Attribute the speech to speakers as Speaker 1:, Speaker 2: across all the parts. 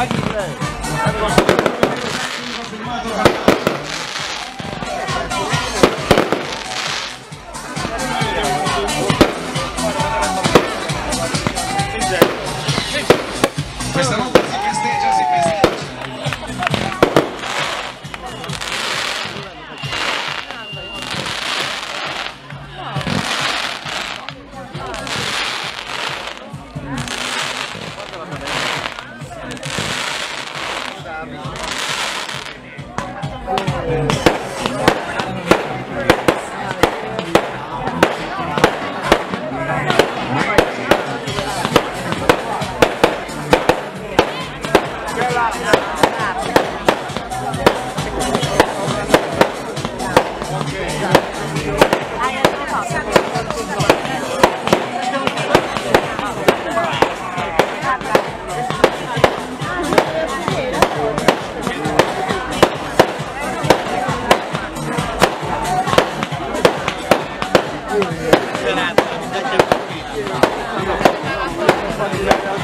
Speaker 1: Aqui, velho. Mas tá pela cabeça. Sabe?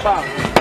Speaker 2: Grazie.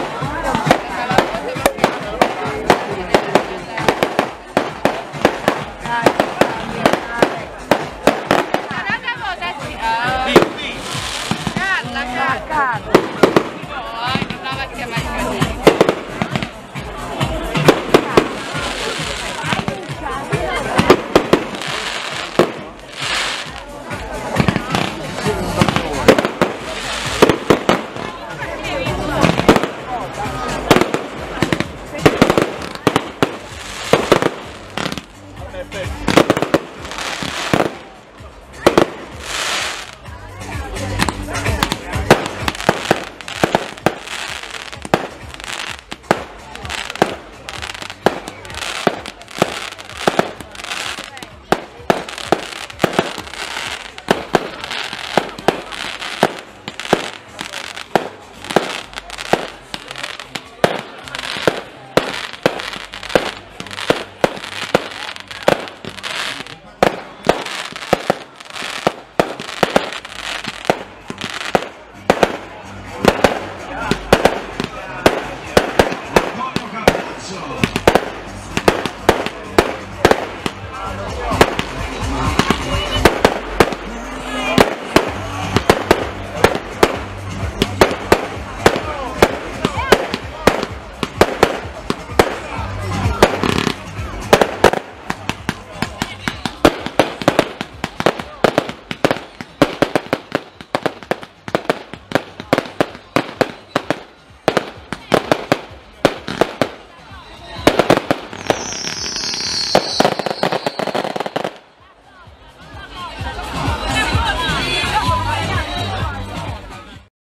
Speaker 3: zone.